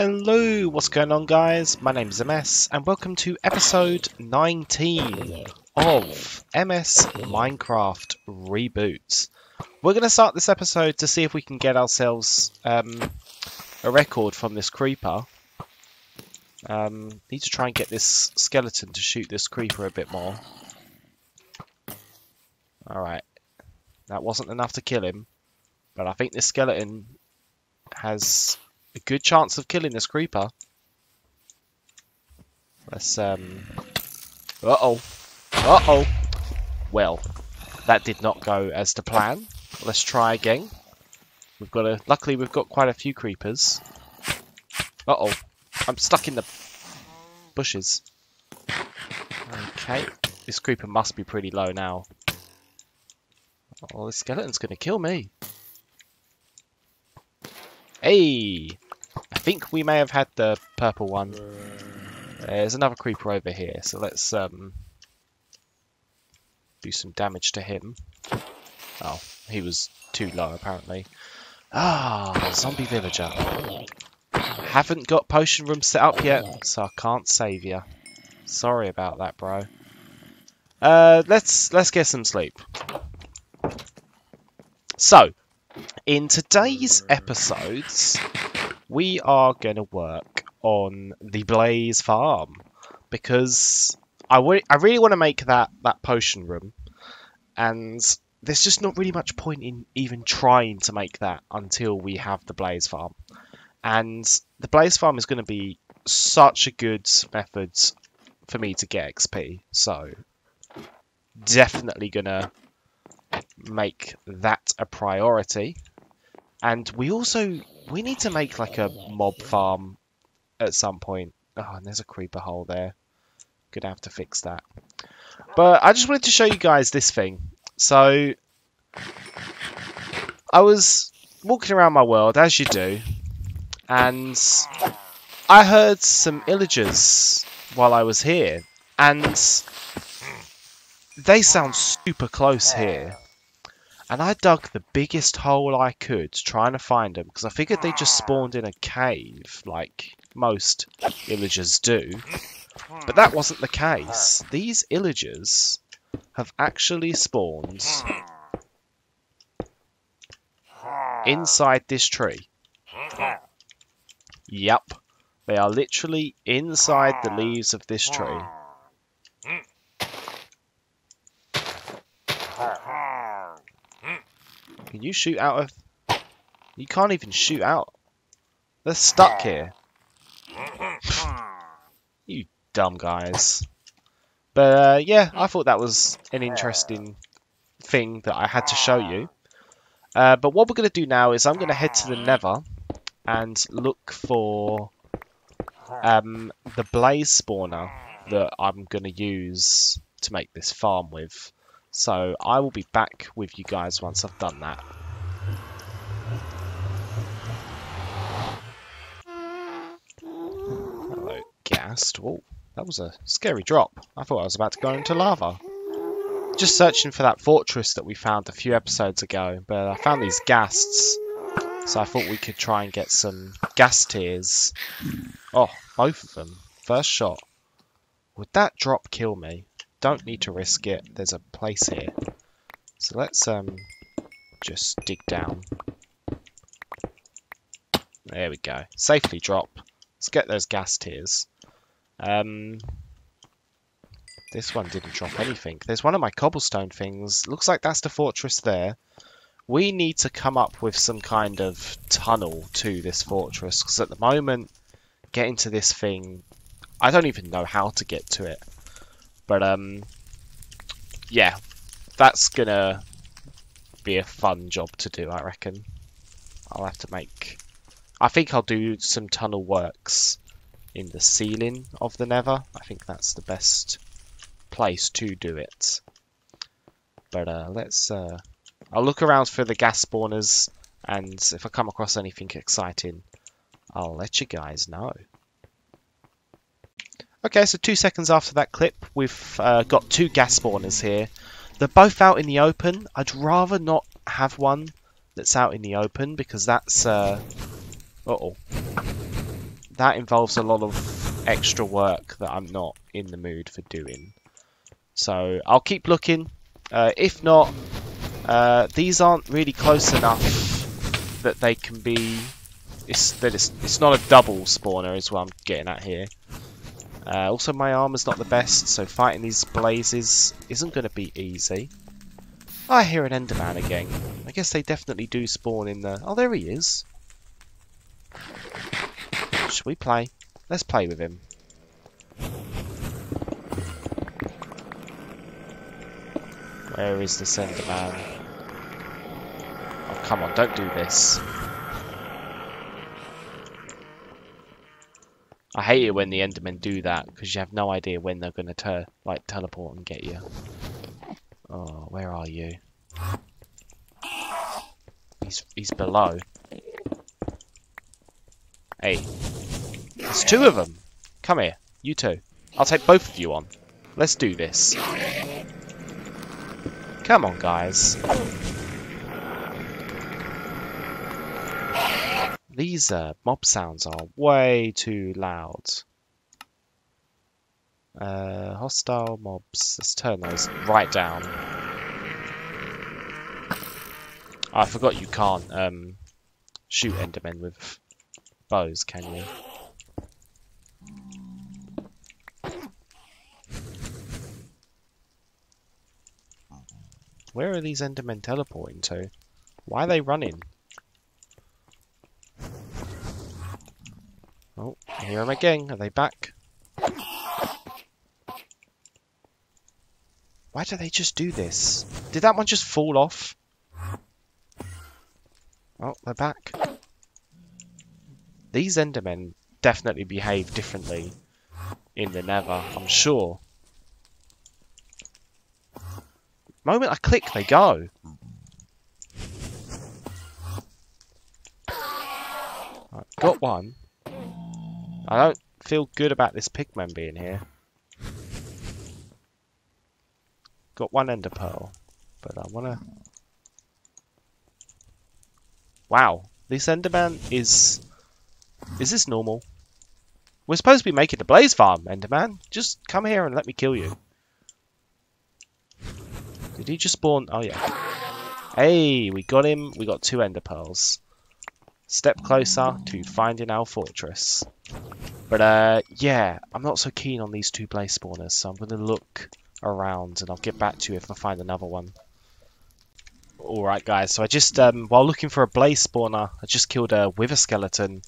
Hello, what's going on guys? My name is MS and welcome to episode 19 of MS Minecraft Reboots. We're going to start this episode to see if we can get ourselves um, a record from this creeper. Um, need to try and get this skeleton to shoot this creeper a bit more. Alright, that wasn't enough to kill him, but I think this skeleton has a good chance of killing this creeper. Let's, um... Uh-oh. Uh-oh. Well, that did not go as to plan. Let's try again. We've got a... Luckily, we've got quite a few creepers. Uh-oh. I'm stuck in the bushes. Okay. This creeper must be pretty low now. Oh, this skeleton's going to kill me. Hey! I think we may have had the purple one. There's another creeper over here, so let's um, do some damage to him. Oh, he was too low apparently. Ah, zombie villager. Haven't got potion room set up yet, so I can't save you. Sorry about that, bro. Uh, let's let's get some sleep. So, in today's episodes, we are going to work on the Blaze Farm because I, I really want to make that, that potion room and there's just not really much point in even trying to make that until we have the Blaze Farm. And the Blaze Farm is going to be such a good method for me to get XP, so definitely going to make that a priority. And we also we need to make like a mob farm at some point. Oh, and there's a creeper hole there. Gonna have to fix that. But I just wanted to show you guys this thing. So I was walking around my world as you do, and I heard some illagers while I was here, and they sound super close here. And I dug the biggest hole I could trying to find them because I figured they just spawned in a cave like most illagers do. But that wasn't the case. These illagers have actually spawned inside this tree. Yep. They are literally inside the leaves of this tree. Can you shoot out of... You can't even shoot out. They're stuck here. you dumb guys. But uh, yeah, I thought that was an interesting thing that I had to show you. Uh, but what we're going to do now is I'm going to head to the nether and look for um, the blaze spawner that I'm going to use to make this farm with. So I will be back with you guys once I've done that. Hello, Ghast. Oh, that was a scary drop. I thought I was about to go into lava. Just searching for that fortress that we found a few episodes ago, but I found these ghasts. So I thought we could try and get some ghast tears. Oh, both of them. First shot. Would that drop kill me? Don't need to risk it. There's a place here. So let's um just dig down. There we go. Safely drop. Let's get those ghast tears. Um, this one didn't drop anything. There's one of my cobblestone things. Looks like that's the fortress there. We need to come up with some kind of tunnel to this fortress. Because at the moment, getting to this thing, I don't even know how to get to it. But um, yeah, that's gonna be a fun job to do, I reckon. I'll have to make. I think I'll do some tunnel works in the ceiling of the Nether. I think that's the best place to do it. But uh, let's. Uh, I'll look around for the gas spawners, and if I come across anything exciting, I'll let you guys know. Okay, so two seconds after that clip, we've uh, got two gas spawners here. They're both out in the open. I'd rather not have one that's out in the open because that's... Uh... Uh oh that involves a lot of extra work that I'm not in the mood for doing. So I'll keep looking. Uh, if not, uh, these aren't really close enough that they can be. It's that it's it's not a double spawner, is what I'm getting at here. Uh, also, my armor's not the best, so fighting these blazes isn't going to be easy. I hear an Enderman again. I guess they definitely do spawn in the... Oh, there he is. Should we play? Let's play with him. Where is the Enderman? Oh, come on, don't do this. I hate it when the Endermen do that, because you have no idea when they're going to like teleport and get you. Oh, where are you? He's, he's below. Hey. There's two of them. Come here. You two. I'll take both of you on. Let's do this. Come on, guys. These uh, mob sounds are way too loud. Uh, hostile mobs. Let's turn those right down. Oh, I forgot you can't um, shoot Endermen with bows, can you? Where are these Endermen teleporting to? Why are they running? Here am again. Are they back? Why do they just do this? Did that one just fall off? Oh, they're back. These Endermen definitely behave differently in the Nether, I'm sure. Moment I click, they go. Right, got one. I don't feel good about this pigman being here. Got one ender pearl, but I wanna. Wow, this enderman is. Is this normal? We're supposed to be making the blaze farm, enderman. Just come here and let me kill you. Did he just spawn? Oh yeah. Hey, we got him. We got two ender pearls. Step closer to finding our fortress. But uh, yeah, I'm not so keen on these two blaze spawners, so I'm going to look around and I'll get back to you if I find another one. Alright guys, so I just, um, while looking for a blaze spawner, I just killed a wither skeleton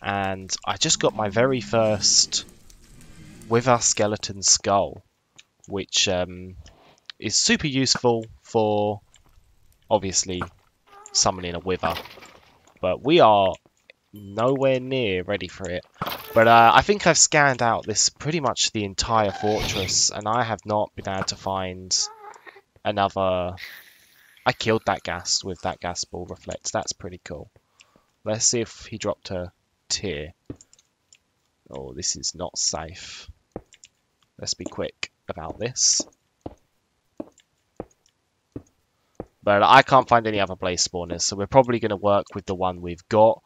and I just got my very first wither skeleton skull, which um, is super useful for, obviously, summoning a wither. But we are nowhere near ready for it. But uh, I think I've scanned out this pretty much the entire fortress, and I have not been able to find another... I killed that ghast with that ghast ball reflect. That's pretty cool. Let's see if he dropped a tear. Oh, this is not safe. Let's be quick about this. But I can't find any other blaze spawners, so we're probably going to work with the one we've got.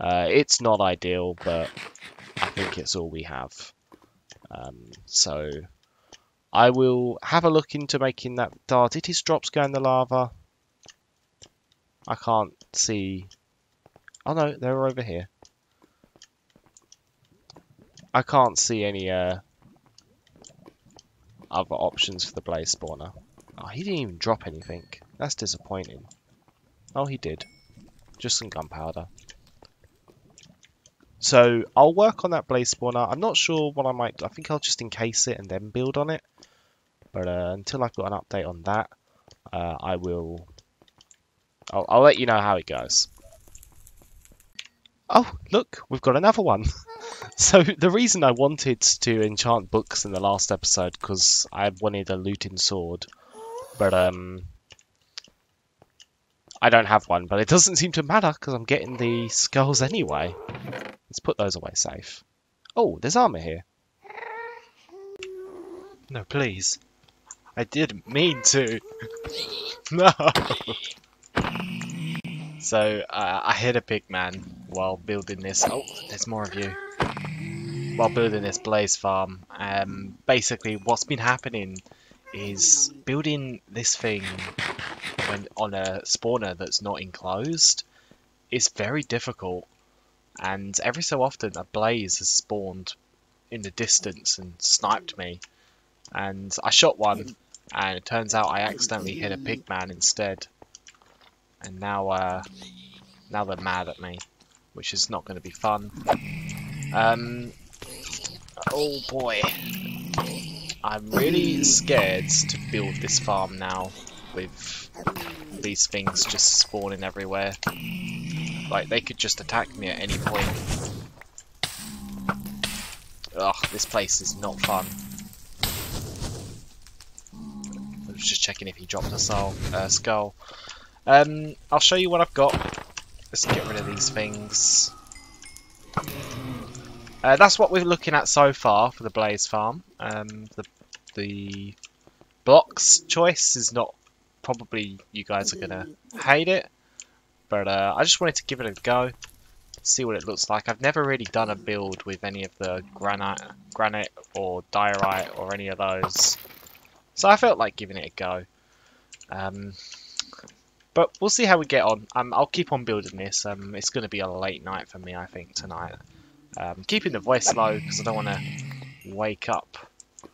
Uh, it's not ideal, but I think it's all we have. Um, so I will have a look into making that dart. Did his drops go in the lava? I can't see. Oh no, they're over here. I can't see any uh, other options for the blaze spawner. Oh, he didn't even drop anything. That's disappointing. Oh, he did. Just some gunpowder. So I'll work on that blaze spawner. I'm not sure what I might. I think I'll just encase it and then build on it. But uh, until I've got an update on that, uh, I will... I'll, I'll let you know how it goes. Oh, look, we've got another one. so the reason I wanted to enchant books in the last episode, because I wanted a looting sword, but um, I don't have one, but it doesn't seem to matter because I'm getting the skulls anyway. Let's put those away safe. Oh, there's armor here. No, please. I didn't mean to. no. So uh, I hit a pigman while building this. Oh, there's more of you. while building this blaze farm. Um, basically, what's been happening is building this thing when on a spawner that's not enclosed is very difficult. And every so often, a blaze has spawned in the distance and sniped me. And I shot one, and it turns out I accidentally hit a pigman instead. And now, uh, now they're mad at me, which is not going to be fun. Um, oh boy. I'm really scared to build this farm now with these things just spawning everywhere. Like, they could just attack me at any point. Ugh, this place is not fun. I was just checking if he dropped a soul, uh, skull. Um, I'll show you what I've got. Let's get rid of these things. Uh, that's what we're looking at so far for the Blaze Farm. Um, the, the blocks choice is not probably you guys are gonna hate it, but uh, I just wanted to give it a go, see what it looks like. I've never really done a build with any of the granite, granite or diorite or any of those, so I felt like giving it a go. Um, but we'll see how we get on. Um, I'll keep on building this. Um, it's going to be a late night for me, I think, tonight. Um, keeping the voice low because I don't want to wake up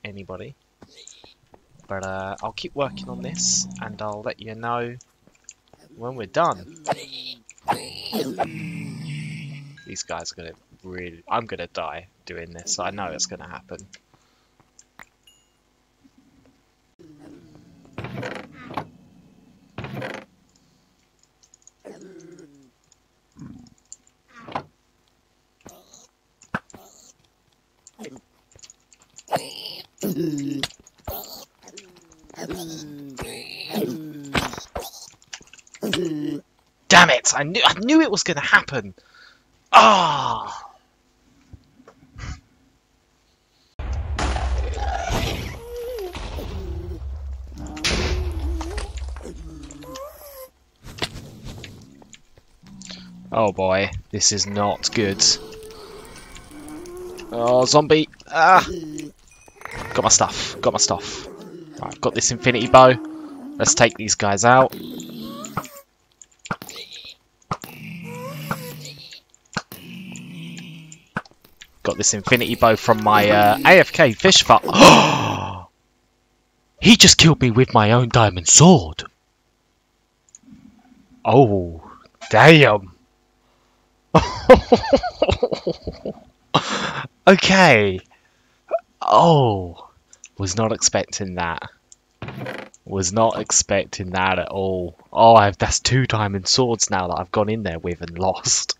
anybody. But uh, I'll keep working on this and I'll let you know when we're done. These guys are going to really... I'm going to die doing this. So I know it's going to happen. Damn it! I knew I knew it was going to happen. Ah! Oh boy, this is not good. Oh, zombie! Ah! Got my stuff. Got my stuff. Right, I've got this infinity bow. Let's take these guys out. Got this infinity bow from my uh, AFK fish farm. he just killed me with my own diamond sword. Oh, damn. okay. Oh, was not expecting that. Was not expecting that at all. Oh, I've, that's two diamond swords now that I've gone in there with and lost.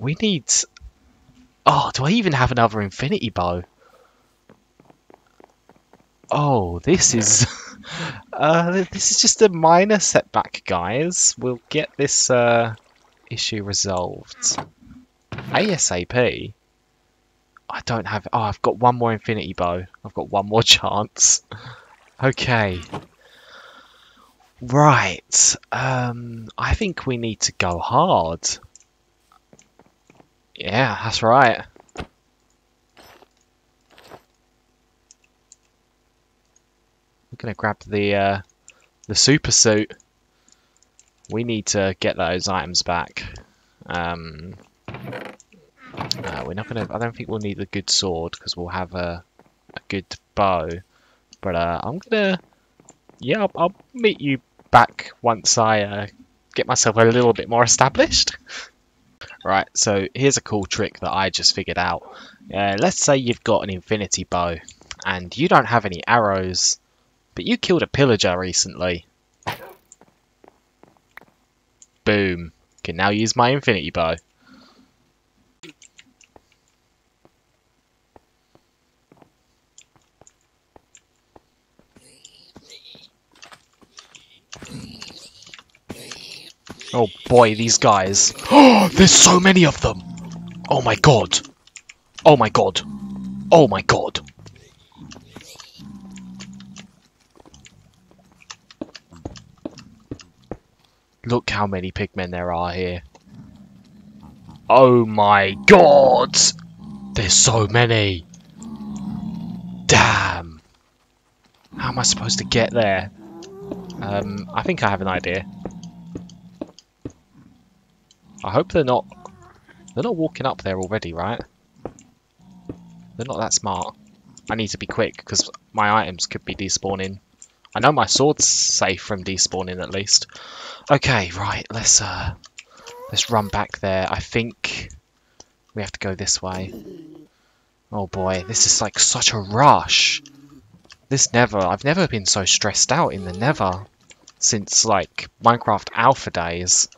We need... Oh, do I even have another infinity bow? Oh, this is... uh, this is just a minor setback, guys. We'll get this uh, issue resolved. ASAP? I don't have... Oh, I've got one more infinity bow. I've got one more chance. Okay. Right. Um, I think we need to go hard. Yeah, that's right. We're gonna grab the uh, the super suit. We need to get those items back. Um, uh, we're not gonna. I don't think we'll need the good sword because we'll have a a good bow. But uh, I'm gonna. Yeah, I'll, I'll meet you back once I uh, get myself a little bit more established. Right, so here's a cool trick that I just figured out. Uh, let's say you've got an infinity bow and you don't have any arrows, but you killed a pillager recently. Boom. Can now use my infinity bow. Oh boy, these guys. Oh, there's so many of them. Oh my god. Oh my god. Oh my god. Look how many pigmen there are here. Oh my god. There's so many. Damn. How am I supposed to get there? Um, I think I have an idea. I hope they're not... They're not walking up there already, right? They're not that smart. I need to be quick, because my items could be despawning. I know my sword's safe from despawning, at least. Okay, right, let's, uh... Let's run back there. I think we have to go this way. Oh boy, this is like such a rush. This never, I've never been so stressed out in the Nether since like Minecraft Alpha days.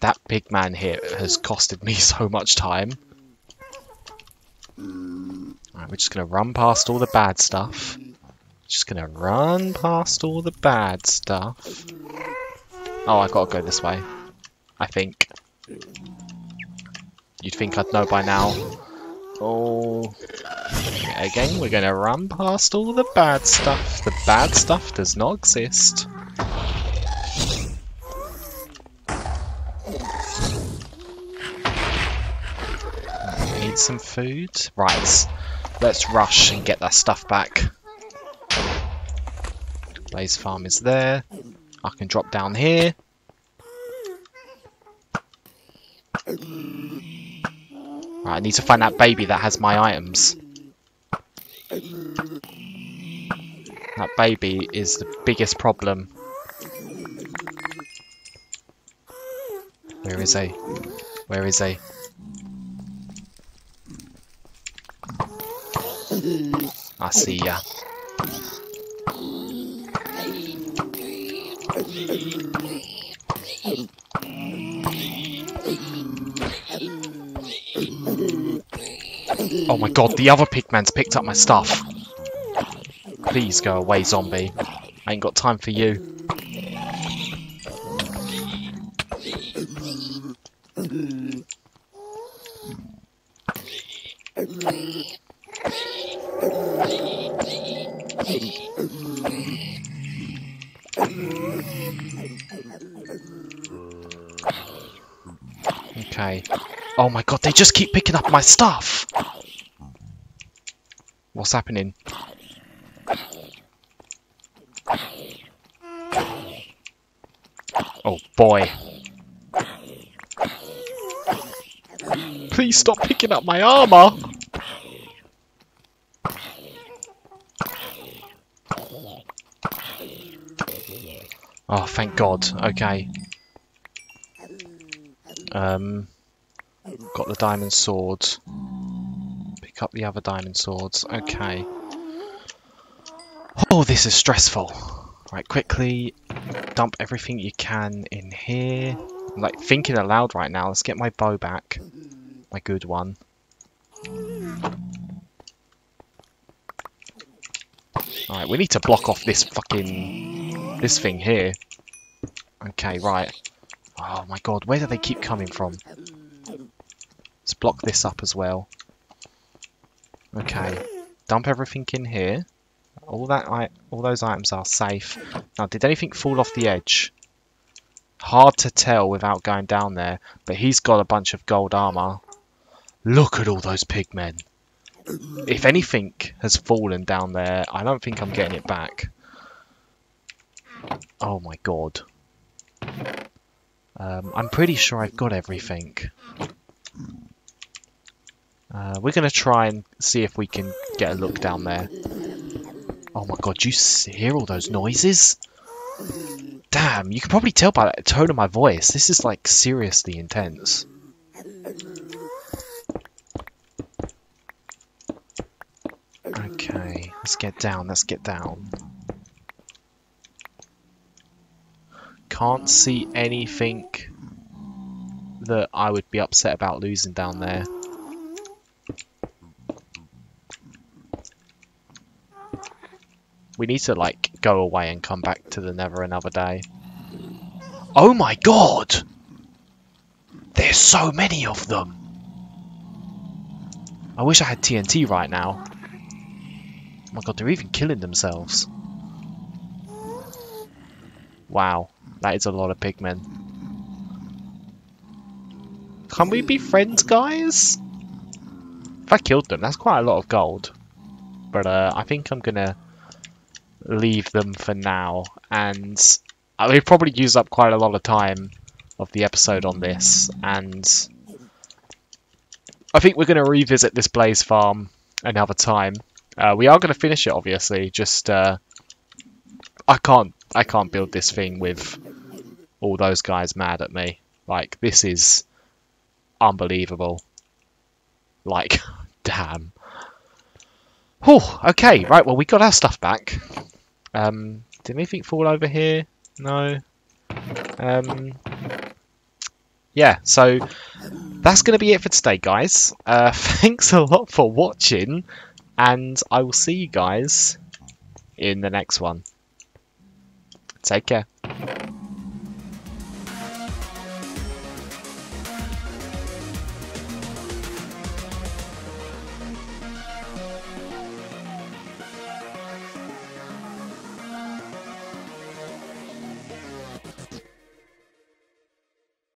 That pigman here has costed me so much time. Alright, we're just gonna run past all the bad stuff. Just gonna run past all the bad stuff. Oh, I gotta go this way. I think. You'd think I'd know by now. Oh. Again, we're gonna run past all the bad stuff. The bad stuff does not exist. Some food? Right. Let's rush and get that stuff back. Blaze farm is there. I can drop down here. Right, I need to find that baby that has my items. That baby is the biggest problem. Where is he? Where is he? I see ya. Oh my god, the other pigman's picked up my stuff. Please go away, zombie. I ain't got time for you. Okay. Oh my god, they just keep picking up my stuff! What's happening? Oh boy. Please stop picking up my armor! Oh, thank God. Okay. Um, got the diamond sword. Pick up the other diamond swords. Okay. Oh, this is stressful. Right, quickly dump everything you can in here. I'm like thinking aloud right now. Let's get my bow back. My good one. Alright, we need to block off this fucking... this thing here. Okay, right. Oh my god, where do they keep coming from? Let's block this up as well. Okay, dump everything in here. All that, I, all those items are safe. Now, did anything fall off the edge? Hard to tell without going down there, but he's got a bunch of gold armor. Look at all those pigmen. If anything has fallen down there, I don't think I'm getting it back. Oh my god. Um, I'm pretty sure I've got everything. Uh, we're going to try and see if we can get a look down there. Oh my god, you hear all those noises? Damn, you can probably tell by the tone of my voice. This is like seriously intense. Okay, let's get down, let's get down. Can't see anything that I would be upset about losing down there. We need to, like, go away and come back to the Nether another day. Oh my god! There's so many of them! I wish I had TNT right now. Oh my god, they're even killing themselves. Wow, that is a lot of pigmen. Can we be friends, guys? if I killed them, that's quite a lot of gold. But uh, I think I'm gonna leave them for now, and I we've probably used up quite a lot of time of the episode on this, and I think we're gonna revisit this Blaze Farm another time. Uh, we are gonna finish it, obviously. Just uh, I can't I can't build this thing with all those guys mad at me. Like this is unbelievable. Like, damn. Whew, okay, right, well we got our stuff back. Um did anything fall over here? No. Um Yeah, so that's gonna be it for today, guys. Uh thanks a lot for watching, and I will see you guys in the next one. Take care.